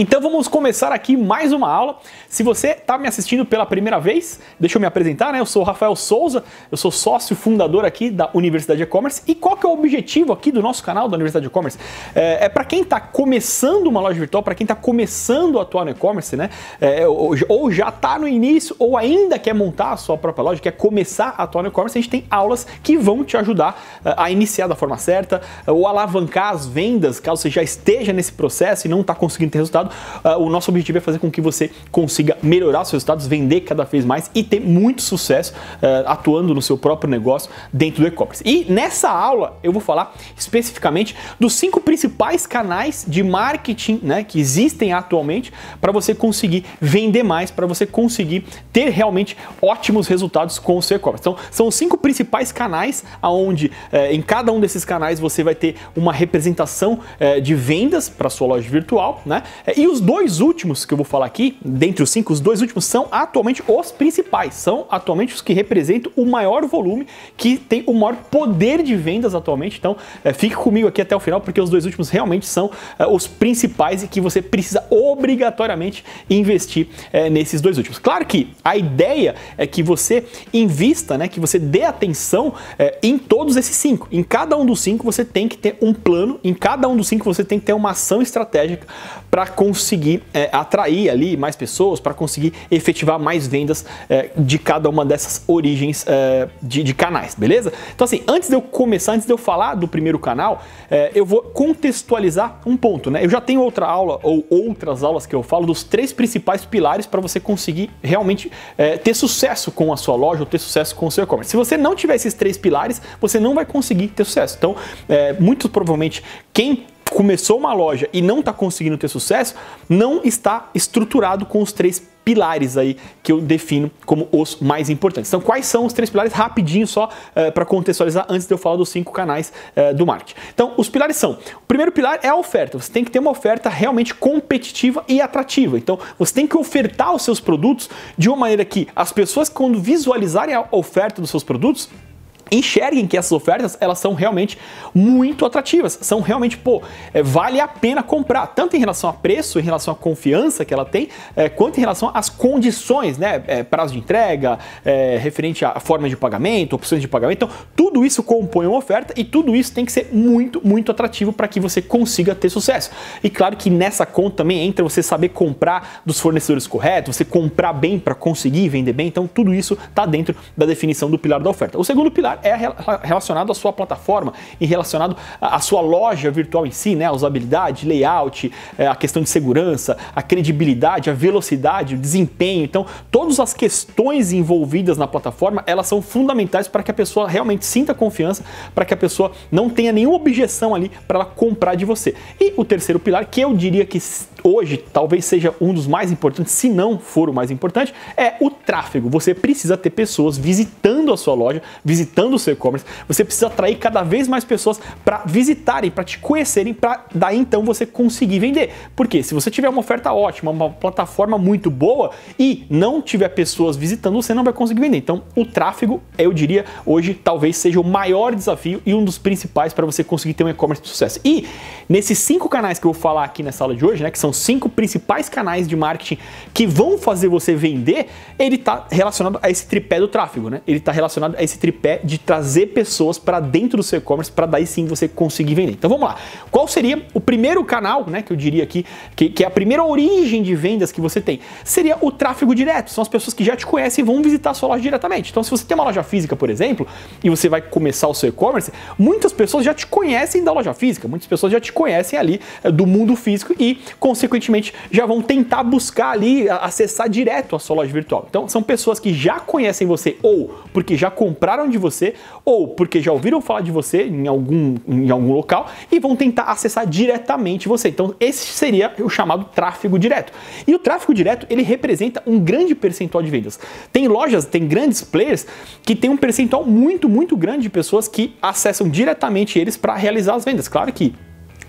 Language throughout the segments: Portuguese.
Então vamos começar aqui mais uma aula. Se você está me assistindo pela primeira vez, deixa eu me apresentar, né? Eu sou o Rafael Souza, eu sou sócio fundador aqui da Universidade E-Commerce. E qual que é o objetivo aqui do nosso canal da Universidade E-Commerce? É, é para quem está começando uma loja virtual, para quem está começando a atuar no e-commerce, né? É, ou, ou, já está no início, ou ainda quer montar a sua própria loja, quer começar a atuar no e-commerce, a gente tem aulas que vão te ajudar uh, a iniciar da forma certa, uh, ou alavancar as vendas, caso você já esteja nesse processo e não está conseguindo ter resultado. Uh, o nosso objetivo é fazer com que você consiga melhorar seus resultados, vender cada vez mais e ter muito sucesso uh, atuando no seu próprio negócio dentro do e-commerce. E nessa aula eu vou falar especificamente dos cinco principais canais de marketing né, que existem atualmente para você conseguir vender mais, para você conseguir ter realmente ótimos resultados com o seu e-commerce. Então, são os cinco principais canais aonde eh, em cada um desses canais você vai ter uma representação eh, de vendas para sua loja virtual, né? E os dois últimos que eu vou falar aqui, dentre os cinco, os dois últimos são atualmente os principais, são atualmente os que representam o maior volume, que tem o maior poder de vendas atualmente. Então, é, fique comigo aqui até o final, porque os dois últimos realmente são é, os principais e que você precisa obrigatoriamente investir é, nesses dois últimos. Claro que a ideia é que você invista, né, que você dê atenção é, em todos esses cinco. Em cada um dos cinco você tem que ter um plano, em cada um dos cinco você tem que ter uma ação estratégica para conseguir é, atrair ali mais pessoas, para conseguir efetivar mais vendas é, de cada uma dessas origens é, de, de, canais, beleza? Então assim, antes de eu começar, antes de eu falar do primeiro canal, é, eu vou contextualizar um ponto, né? Eu já tenho outra aula ou outras aulas que eu falo dos três principais pilares para você conseguir realmente é, ter sucesso com a sua loja ou ter sucesso com o seu e-commerce. Se você não tiver esses três pilares, você não vai conseguir ter sucesso. Então, é, muito provavelmente quem começou uma loja e não está conseguindo ter sucesso, não está estruturado com os três pilares aí que eu defino como os mais importantes. Então, quais são os três pilares? Rapidinho só uh, eh, para contextualizar antes de eu falar dos cinco canais uh, do marketing. Então, os pilares são: o primeiro pilar é a oferta. Você tem que ter uma oferta realmente competitiva e atrativa. Então, você tem que ofertar os seus produtos de uma maneira que as pessoas, quando visualizarem a oferta dos seus produtos, enxerguem que essas ofertas elas são realmente muito atrativas, são realmente, pô, é, vale a pena comprar, tanto em relação a preço, em relação à confiança que ela tem, é, quanto em relação às condições, né, é, prazo de entrega, é, referente à forma de pagamento, opções de pagamento, então tudo isso compõe uma oferta e tudo isso tem que ser muito, muito atrativo para que você consiga ter sucesso. E claro que nessa conta também entra você saber comprar dos fornecedores corretos, você comprar bem para conseguir vender bem, então tudo isso está dentro da definição do pilar da oferta. O segundo pilar é relacionado à sua plataforma e relacionado à sua loja virtual em si, né? A usabilidade, layout, é, a questão de segurança, a credibilidade, a velocidade, o desempenho. Então, todas as questões envolvidas na plataforma, elas são fundamentais para que a pessoa realmente sinta confiança, para que a pessoa não tenha nenhuma objeção ali para ela comprar de você. E o terceiro pilar, que eu diria que hoje talvez seja um dos mais importantes, se não for o mais importante, é o tráfego. Você precisa ter pessoas visitando a sua loja, visitando o seu e-commerce. Você precisa atrair cada vez mais pessoas para visitarem, para te conhecerem, para daí então você conseguir vender. Porque se você tiver uma oferta ótima, uma plataforma muito boa e não tiver pessoas visitando, você não vai conseguir vender. Então, o tráfego, eu diria, hoje talvez seja o maior desafio e um dos principais para você conseguir ter um e-commerce de sucesso. E nesses cinco canais que eu vou falar aqui nessa aula de hoje, né, que são cinco principais canais de marketing que vão fazer você vender, ele está relacionado a esse tripé do tráfego, né? Ele está relacionado a esse tripé de trazer pessoas para dentro do seu e-commerce para daí sim você conseguir vender. Então vamos lá. Qual seria o primeiro canal, né, que eu diria aqui, que, que é a primeira origem de vendas que você tem? Seria o tráfego direto. São as pessoas que já te conhecem e vão visitar a sua loja diretamente. Então se você tem uma loja física, por exemplo, e você vai começar o seu e-commerce, muitas pessoas já te conhecem da loja física, muitas pessoas já te conhecem ali é, do mundo físico e, consequentemente, já vão tentar buscar ali, acessar direto a sua loja virtual. Então são pessoas que já conhecem você ou porque já compraram de você ou porque já ouviram falar de você em algum, em algum local e vão tentar acessar diretamente você. Então, esse seria o chamado tráfego direto. E o tráfego direto, ele representa um grande percentual de vendas. Tem lojas, tem grandes players que tem um percentual muito, muito grande de pessoas que acessam diretamente eles para realizar as vendas. Claro que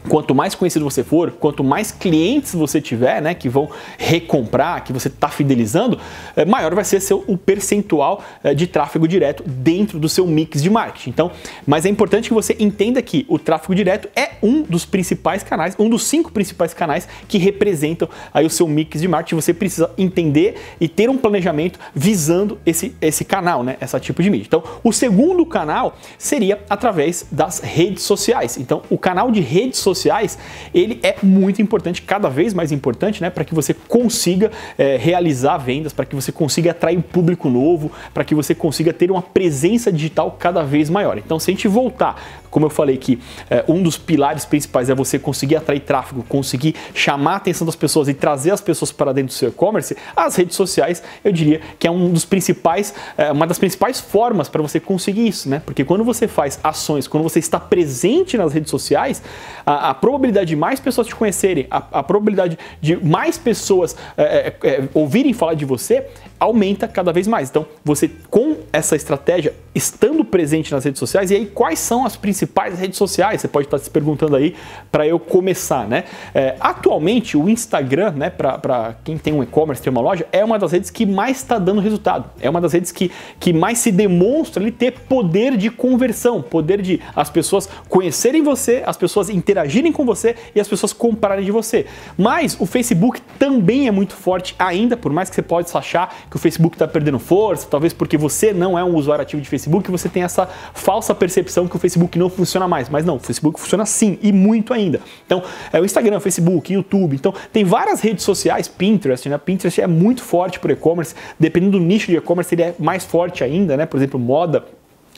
Quanto mais conhecido você for, quanto mais clientes você tiver, né, que vão recomprar, que você está fidelizando, é, maior vai ser seu, o percentual é, de tráfego direto dentro do seu mix de marketing. Então, mas é importante que você entenda que o tráfego direto é um dos principais canais, um dos cinco principais canais que representam aí o seu mix de marketing. Você precisa entender e ter um planejamento visando esse, esse canal, né, essa tipo de mídia. Então, o segundo canal seria através das redes sociais. Então, o canal de redes sociais sociais, ele é muito importante, cada vez mais importante, né, para que você consiga é, realizar vendas, para que você consiga atrair um público novo, para que você consiga ter uma presença digital cada vez maior. Então, se a gente voltar como eu falei que é, um dos pilares principais é você conseguir atrair tráfego, conseguir chamar a atenção das pessoas e trazer as pessoas para dentro do seu e-commerce, as redes sociais, eu diria que é um dos principais, é, uma das principais formas para você conseguir isso, né? Porque quando você faz ações, quando você está presente nas redes sociais, a, a probabilidade de mais pessoas te conhecerem, a, a probabilidade de mais pessoas é, ouvirem falar de você aumenta cada vez mais. Então, você com essa estratégia, estando presente nas redes sociais, e aí quais são as principais redes sociais? Você pode estar se perguntando aí para eu começar, né? É, atualmente, o Instagram, né, para quem tem um e-commerce, tem uma loja, é uma das redes que mais está dando resultado. É uma das redes que, que mais se demonstra ali ter poder de conversão, poder de as pessoas conhecerem você, as pessoas interagirem com você e as pessoas comprarem de você. Mas o Facebook também é muito forte ainda, por mais que você possa achar que o Facebook está perdendo força, talvez porque você não é um usuário ativo de Facebook, você tem essa falsa percepção que o Facebook não funciona mais. Mas não, o Facebook funciona sim e muito ainda. Então, é o Instagram, Facebook, YouTube. Então, tem várias redes sociais, Pinterest, né? Pinterest é muito forte para e-commerce, dependendo do nicho de e-commerce, ele é mais forte ainda, né? Por exemplo, moda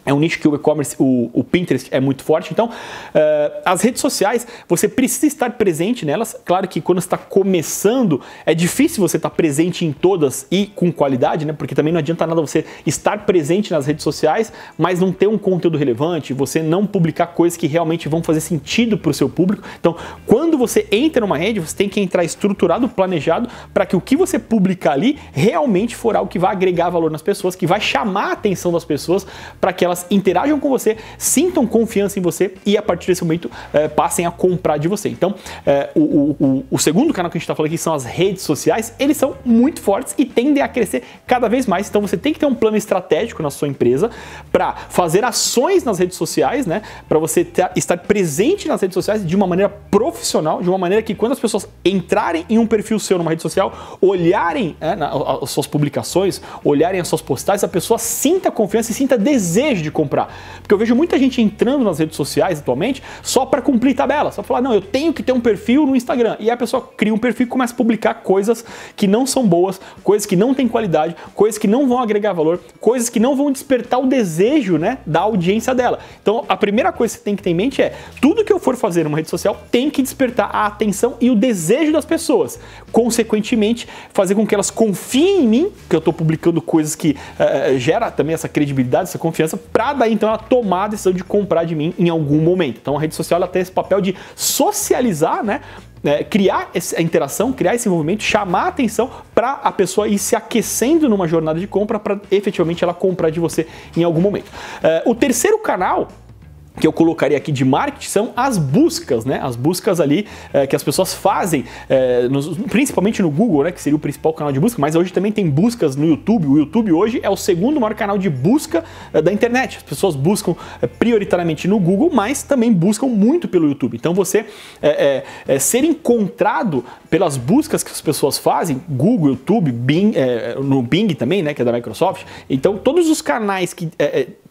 é um nicho que o e-commerce, o, o, Pinterest é muito forte. Então, uh, as redes sociais, você precisa estar presente nelas. Claro que quando está começando, é difícil você estar presente em todas e com qualidade, né? Porque também não adianta nada você estar presente nas redes sociais, mas não ter um conteúdo relevante, você não publicar coisas que realmente vão fazer sentido para o seu público. Então, quando você entra numa rede, você tem que entrar estruturado, planejado, para que o que você publicar ali realmente for algo que vai agregar valor nas pessoas, que vai chamar a atenção das pessoas para que elas elas interajam com você, sintam confiança em você e a partir desse momento é, passem a comprar de você. Então, é, o, o, o, segundo canal que a gente está falando aqui são as redes sociais, eles são muito fortes e tendem a crescer cada vez mais. Então, você tem que ter um plano estratégico na sua empresa para fazer ações nas redes sociais, né? Para você ter, estar presente nas redes sociais de uma maneira profissional, de uma maneira que quando as pessoas entrarem em um perfil seu numa rede social, olharem é, na, as suas publicações, olharem as suas postagens, a pessoa sinta confiança e sinta desejo de comprar. Porque eu vejo muita gente entrando nas redes sociais atualmente só para cumprir tabela, só falar, não, eu tenho que ter um perfil no Instagram. E aí a pessoa cria um perfil e começa a publicar coisas que não são boas, coisas que não têm qualidade, coisas que não vão agregar valor, coisas que não vão despertar o desejo né, da audiência dela. Então a primeira coisa que você tem que ter em mente é: tudo que eu for fazer numa rede social tem que despertar a atenção e o desejo das pessoas. Consequentemente, fazer com que elas confiem em mim, que eu estou publicando coisas que uh, gera também essa credibilidade, essa confiança, para daí então ela tomar a decisão de comprar de mim em algum momento. Então a rede social ela tem esse papel de socializar, né? É, criar essa interação, criar esse envolvimento, chamar a atenção para a pessoa ir se aquecendo numa jornada de compra para efetivamente ela comprar de você em algum momento. É, o terceiro canal que eu colocaria aqui de marketing são as buscas, né? As buscas ali é, que as pessoas fazem, é, nos, principalmente no Google, né? Que seria o principal canal de busca, mas hoje também tem buscas no YouTube. O YouTube hoje é o segundo maior canal de busca é, da internet. As pessoas buscam prioritariamente no Google, mas também buscam muito pelo YouTube. Então você ser encontrado pelas buscas que as pessoas fazem, Google, YouTube, Bing, no Bing também, né? Que é da Microsoft. Então todos os canais que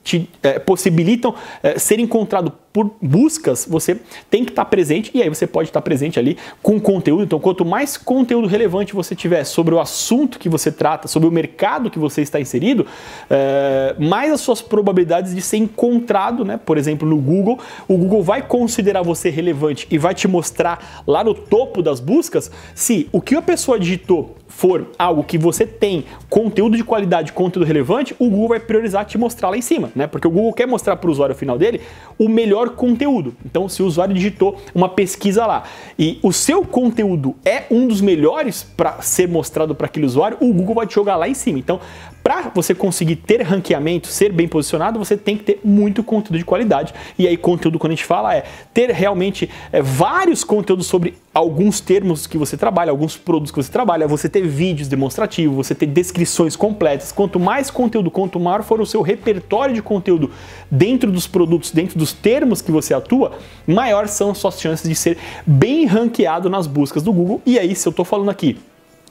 te é, possibilitam é, ser encontrado por buscas, você tem que estar presente e aí você pode estar presente ali com conteúdo. Então, quanto mais conteúdo relevante você tiver sobre o assunto que você trata, sobre o mercado que você está inserido, é, mais as suas probabilidades de ser encontrado, né? Por exemplo, no Google, o Google vai considerar você relevante e vai te mostrar lá no topo das buscas se o que a pessoa digitou for algo que você tem conteúdo de qualidade, conteúdo relevante, o Google vai priorizar te mostrar lá em cima, né? Porque o Google quer mostrar para o usuário final dele o melhor conteúdo. Então, se o usuário digitou uma pesquisa lá e o seu conteúdo é um dos melhores para ser mostrado para aquele usuário, o Google vai te jogar lá em cima. Então, para você conseguir ter ranqueamento, ser bem posicionado, você tem que ter muito conteúdo de qualidade. E aí, conteúdo, quando a gente fala, é ter realmente é, vários conteúdos sobre alguns termos que você trabalha, alguns produtos que você trabalha, você ter vídeos demonstrativos, você ter descrições completas. Quanto mais conteúdo, quanto maior for o seu repertório de conteúdo dentro dos produtos, dentro dos termos que você atua, maior são as suas chances de ser bem ranqueado nas buscas do Google. E aí, se eu estou falando aqui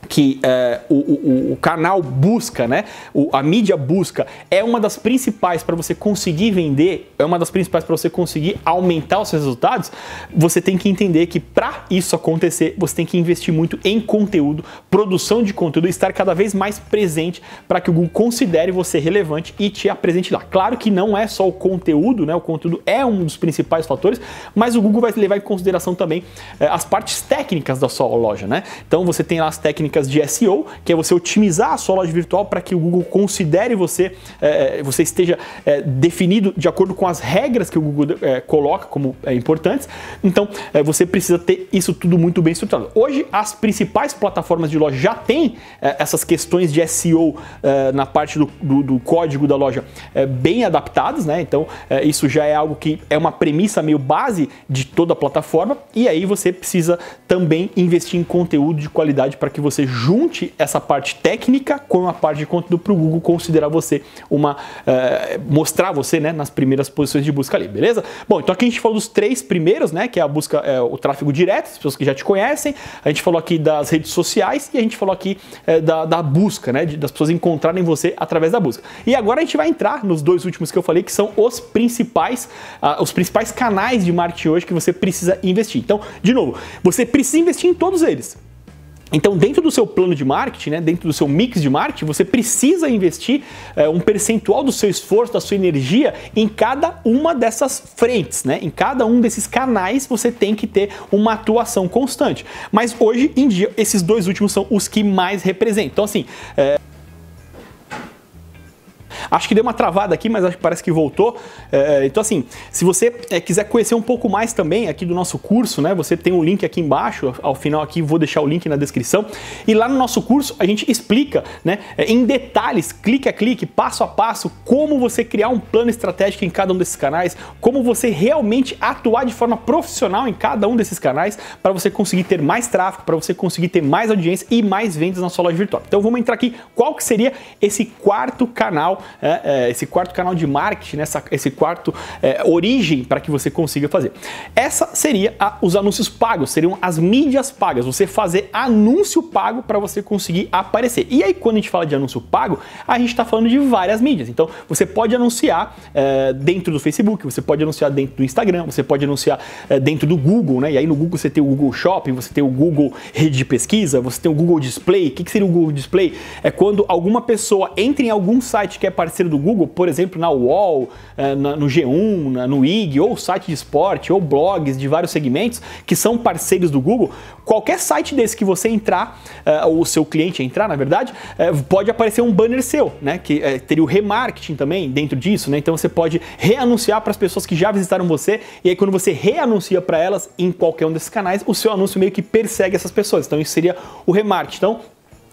que é, o, o, o, canal busca, né? O, a mídia busca é uma das principais para você conseguir vender, é uma das principais para você conseguir aumentar os seus resultados. Você tem que entender que para isso acontecer, você tem que investir muito em conteúdo, produção de conteúdo, estar cada vez mais presente para que o Google considere você relevante e te apresente lá. Claro que não é só o conteúdo, né? O conteúdo é um dos principais fatores, mas o Google vai levar em consideração também é, as partes técnicas da sua loja, né? Então você tem lá as técnicas técnicas de SEO, que é você otimizar a sua loja virtual para que o Google considere você, é, você esteja é, definido de acordo com as regras que o Google é, coloca como é, importantes. Então, é, você precisa ter isso tudo muito bem estruturado. Hoje, as principais plataformas de loja já têm é, essas questões de SEO na parte do, do, do, código da loja bem adaptadas, né? Então, isso já é algo que é uma premissa meio base de toda a plataforma. E aí você precisa também investir em conteúdo de qualidade para que você você junte essa parte técnica com a parte de conteúdo para o Google considerar você uma. Uh, mostrar você né, nas primeiras posições de busca ali, beleza? Bom, então aqui a gente falou dos três primeiros, né? Que é a busca, é, o tráfego direto, as pessoas que já te conhecem, a gente falou aqui das redes sociais e a gente falou aqui é, da, da, busca, né? De, das pessoas encontrarem você através da busca. E agora a gente vai entrar nos dois últimos que eu falei, que são os principais, uh, os principais canais de marketing hoje que você precisa investir. Então, de novo, você precisa investir em todos eles. Então, dentro do seu plano de marketing, né, dentro do seu mix de marketing, você precisa investir é, um percentual do seu esforço, da sua energia em cada uma dessas frentes, né? Em cada um desses canais você tem que ter uma atuação constante. Mas hoje em dia, esses dois últimos são os que mais representam. Então, assim. É Acho que deu uma travada aqui, mas acho que parece que voltou. É, então, assim, se você é, quiser conhecer um pouco mais também aqui do nosso curso, né? Você tem um link aqui embaixo, ao final aqui vou deixar o link na descrição. E lá no nosso curso a gente explica, né, é, em detalhes, clique a clique, passo a passo, como você criar um plano estratégico em cada um desses canais, como você realmente atuar de forma profissional em cada um desses canais para você conseguir ter mais tráfego, para você conseguir ter mais audiência e mais vendas na sua loja virtual. Então vamos entrar aqui, qual que seria esse quarto canal é, é, esse quarto canal de marketing, nessa, esse quarto é, origem para que você consiga fazer. Essa seria a, os anúncios pagos, seriam as mídias pagas, você fazer anúncio pago para você conseguir aparecer. E aí, quando a gente fala de anúncio pago, a gente está falando de várias mídias. Então, você pode anunciar é, dentro do Facebook, você pode anunciar dentro do Instagram, você pode anunciar é, dentro do Google, né? E aí no Google você tem o Google Shopping, você tem o Google Rede de Pesquisa, você tem o Google Display. O que, que seria o Google Display? É quando alguma pessoa entra em algum site que é do Google, por exemplo, na UOL, eh, no G1, no IG, ou site de esporte, ou blogs de vários segmentos que são parceiros do Google, qualquer site desse que você entrar, eh, ou o seu cliente entrar, na verdade, eh, pode aparecer um banner seu, né? Que teria o remarketing também dentro disso, né? Então você pode reanunciar para as pessoas que já visitaram você, e aí quando você reanuncia para elas em qualquer um desses canais, o seu anúncio meio que persegue essas pessoas. Então isso seria o remarketing. Então,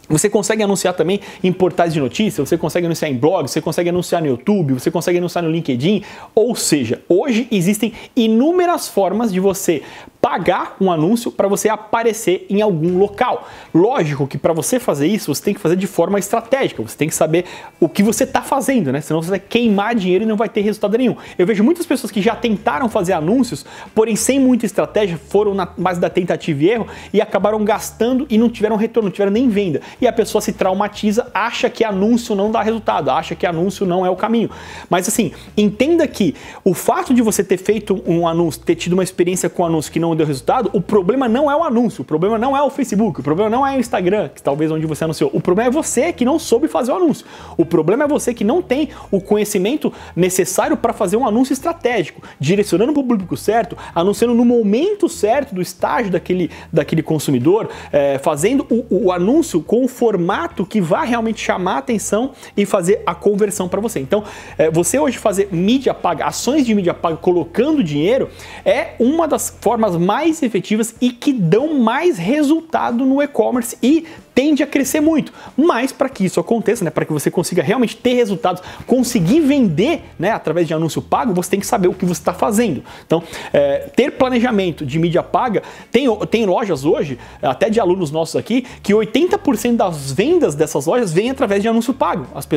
você consegue anunciar também em portais de notícias, você consegue anunciar em blogs, você consegue anunciar no YouTube, você consegue anunciar no LinkedIn. Ou seja, hoje existem inúmeras formas de você pagar um anúncio para você aparecer em algum local. Lógico que para você fazer isso, você tem que fazer de forma estratégica, você tem que saber o que você está fazendo, né? Senão você vai queimar dinheiro e não vai ter resultado nenhum. Eu vejo muitas pessoas que já tentaram fazer anúncios, porém sem muita estratégia, foram na base da tentativa e erro e acabaram gastando e não tiveram retorno, não tiveram nem venda. E a pessoa se traumatiza, acha que anúncio não dá resultado, acha que anúncio não é o caminho. Mas assim, entenda que o fato de você ter feito um anúncio, ter tido uma experiência com um anúncio que não deu resultado, o problema não é o anúncio, o problema não é o Facebook, o problema não é o Instagram, que talvez onde você anunciou. O problema é você que não soube fazer o anúncio. O problema é você que não tem o conhecimento necessário para fazer um anúncio estratégico, direcionando para o público certo, anunciando no momento certo do estágio daquele, daquele consumidor, é, fazendo o, o, anúncio com formato que vai realmente chamar a atenção e fazer a conversão para você. Então, é, você hoje fazer mídia paga, ações de mídia paga colocando dinheiro é uma das formas mais efetivas e que dão mais resultado no e-commerce e tende a crescer muito. Mas para que isso aconteça, né, para que você consiga realmente ter resultados, conseguir vender né, através de anúncio pago, você tem que saber o que você está fazendo. Então, é, ter planejamento de mídia paga, tem, tem lojas hoje, até de alunos nossos aqui, que 80% das vendas dessas lojas vêm através de anúncio pago. As,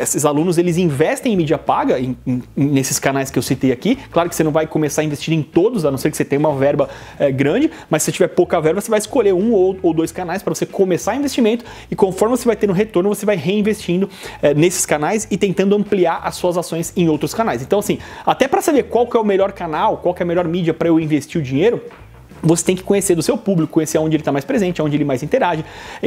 esses alunos eles investem em mídia paga, em, em, nesses canais que eu citei aqui. Claro que você não vai começar a investir em todos, a não ser que você tenha uma verba é, grande, mas se tiver pouca verba, você vai escolher um ou, ou dois canais para você começar investimento e conforme você vai tendo retorno, você vai reinvestindo é, nesses canais e tentando ampliar as suas ações em outros canais. Então, assim, até para saber qual que é o melhor canal, qual que é a melhor mídia para eu investir o dinheiro, você tem que conhecer do seu público, conhecer onde ele está mais presente, onde ele mais interage,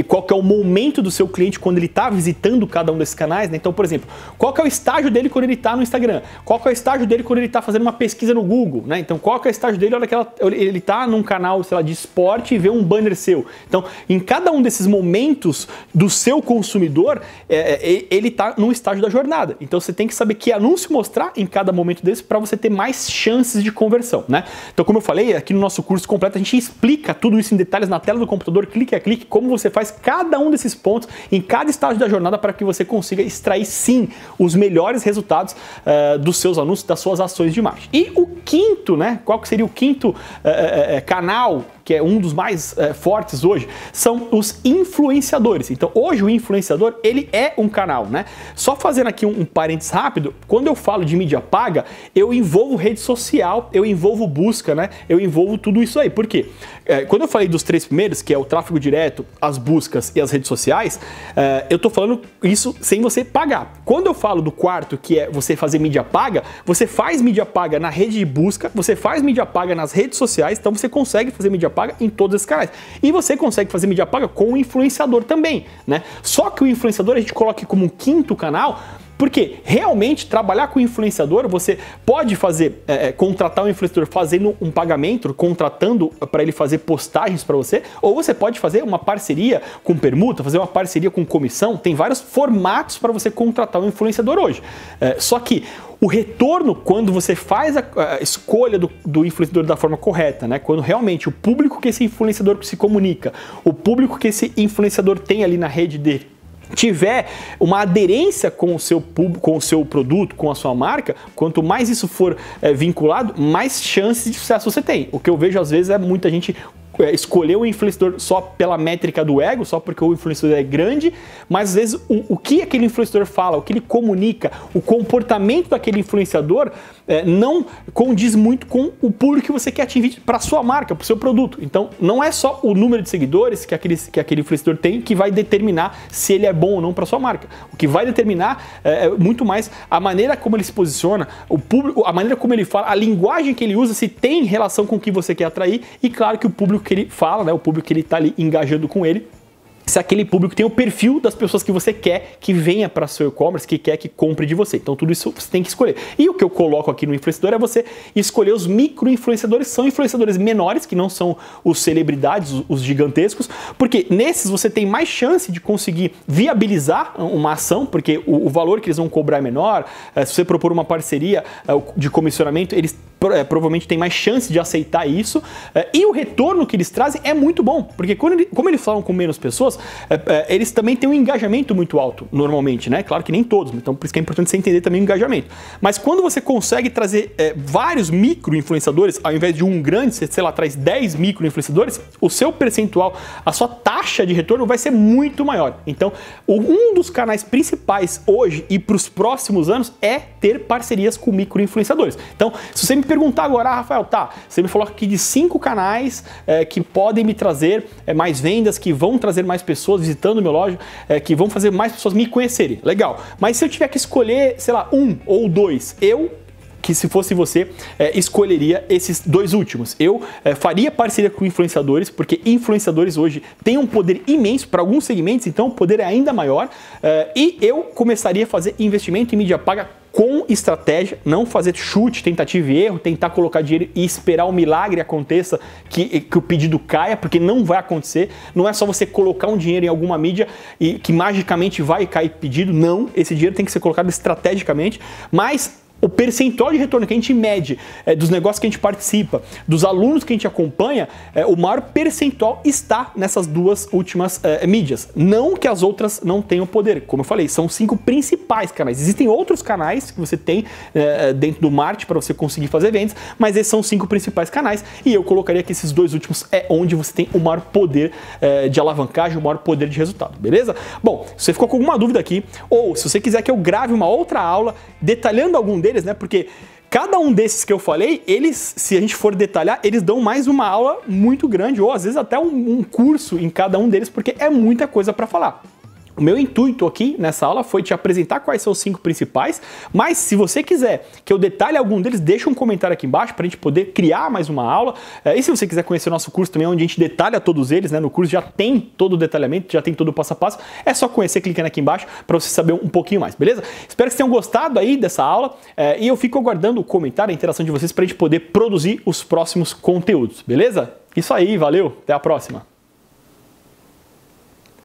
qual é o momento do seu cliente quando ele está visitando cada um desses canais. Né? Então, por exemplo, qual é o estágio dele quando ele está no Instagram? Qual é o estágio dele quando ele está fazendo uma pesquisa no Google? Né? Então, qual é o estágio dele na hora que ele está num canal sei lá, de esporte e vê um banner seu? Então, em cada um desses momentos do seu consumidor, é, é, ele está num estágio da jornada. Então, você tem que saber que anúncio mostrar em cada momento desse para você ter mais chances de conversão. Né? Então, como eu falei, aqui no nosso curso completo, completa, a gente explica tudo isso em detalhes na tela do computador, clique a clique, como você faz cada um desses pontos em cada estágio da jornada para que você consiga extrair sim os melhores resultados uh, dos seus anúncios, das suas ações de marketing. E o quinto, né? Qual que seria o quinto uh, uh, canal que é um dos mais é, fortes hoje, são os influenciadores. Então, hoje o influenciador, ele é um canal, né? Só fazendo aqui um, um parênteses rápido, quando eu falo de mídia paga, eu envolvo rede social, eu envolvo busca, né? Eu envolvo tudo isso aí. Por quê? É, quando eu falei dos três primeiros, que é o tráfego direto, as buscas e as redes sociais, é, eu tô falando isso sem você pagar. Quando eu falo do quarto, que é você fazer mídia paga, você faz mídia paga na rede de busca, você faz mídia paga nas redes sociais, então você consegue fazer mídia paga em todos esses canais. E você consegue fazer mídia paga com o influenciador também, né? Só que o influenciador a gente coloca como um quinto canal porque realmente trabalhar com influenciador, você pode fazer, é, é contratar um influenciador fazendo um pagamento, contratando para ele fazer postagens para você, ou você pode fazer uma parceria com permuta, fazer uma parceria com comissão. Tem vários formatos para você contratar um influenciador hoje. É, só que o retorno, quando você faz a, a escolha do, do, influenciador da forma correta, né? quando realmente o público que esse influenciador se comunica, o público que esse influenciador tem ali na rede dele, tiver uma aderência com o seu público, com o seu produto, com a sua marca, quanto mais isso for é, vinculado, mais chances de sucesso você tem. O que eu vejo às vezes é muita gente escolher o influenciador só pela métrica do ego, só porque o influenciador é grande, mas às vezes o, o que aquele influenciador fala, o que ele comunica, o comportamento daquele influenciador é, não condiz muito com o público que você quer atingir para sua marca, para o seu produto. Então, não é só o número de seguidores que aquele, que aquele influenciador tem que vai determinar se ele é bom ou não para sua marca. O que vai determinar é, é, muito mais a maneira como ele se posiciona, o público, a maneira como ele fala, a linguagem que ele usa, se tem relação com o que você quer atrair e, claro, que o público que ele fala, né, o público que ele está ali engajando com ele, se aquele público tem o perfil das pessoas que você quer que venha para seu e-commerce, que quer que compre de você. Então tudo isso você tem que escolher. E o que eu coloco aqui no influenciador é você escolher os micro influenciadores, são influenciadores menores que não são os celebridades, os gigantescos, porque nesses você tem mais chance de conseguir viabilizar uma ação, porque o, valor que eles vão cobrar é menor. É, se você propor uma parceria é, de comissionamento, eles é, provavelmente têm mais chance de aceitar isso. e o retorno que eles trazem é muito bom, porque quando ele, como eles falam com menos pessoas pessoas, é, é, eles também têm um engajamento muito alto, normalmente, né? Claro que nem todos, então por isso que é importante você entender também o engajamento. Mas quando você consegue trazer é, vários micro influenciadores, ao invés de um grande, você, sei lá, traz 10 micro influenciadores, o seu percentual, a sua taxa de retorno vai ser muito maior. Então, um dos canais principais hoje e para os próximos anos é ter parcerias com micro influenciadores. Então, se você me perguntar agora, ah, Rafael, tá, você me falou aqui de cinco canais é, que podem me trazer é, mais vendas, que vão trazer mais pessoas visitando meu loja, é, que vão fazer mais pessoas me conhecerem. Legal. Mas se eu tiver que escolher, sei lá, um ou dois, eu que se fosse você, é, escolheria esses dois últimos. Eu é, faria parceria com influenciadores, porque influenciadores hoje têm um poder imenso para alguns segmentos, então o poder é ainda maior. É, e eu começaria a fazer investimento em mídia paga com estratégia, não fazer chute, tentativa e erro, tentar colocar dinheiro e esperar o milagre aconteça, que, que o pedido caia, porque não vai acontecer. Não é só você colocar um dinheiro em alguma mídia e que magicamente vai cair pedido. Não, esse dinheiro tem que ser colocado estrategicamente, mas o percentual de retorno que a gente mede é, dos negócios que a gente participa, dos alunos que a gente acompanha, é, o maior percentual está nessas duas últimas é, mídias. Não que as outras não tenham poder. Como eu falei, são cinco principais canais. Existem outros canais que você tem é, dentro do marketing para você conseguir fazer vendas, mas esses são cinco principais canais e eu colocaria que esses dois últimos é onde você tem o maior poder é, de alavancagem, o maior poder de resultado, beleza? Bom, se você ficou com alguma dúvida aqui, ou se você quiser que eu grave uma outra aula detalhando algum deles, né? Porque cada um desses que eu falei, eles, se a gente for detalhar, eles dão mais uma aula muito grande, ou às vezes até um, um curso em cada um deles, porque é muita coisa para falar. O meu intuito aqui nessa aula foi te apresentar quais são os cinco principais, mas se você quiser que eu detalhe algum deles, deixa um comentário aqui embaixo para a gente poder criar mais uma aula. É, e se você quiser conhecer o nosso curso também, onde a gente detalha todos eles, né? No curso já tem todo o detalhamento, já tem todo o passo a passo. É só conhecer clicando aqui embaixo para você saber um pouquinho mais, beleza? Espero que vocês tenham gostado aí dessa aula é, e eu fico aguardando o comentário, a interação de vocês para a gente poder produzir os próximos conteúdos, beleza? Isso aí, valeu, até a próxima!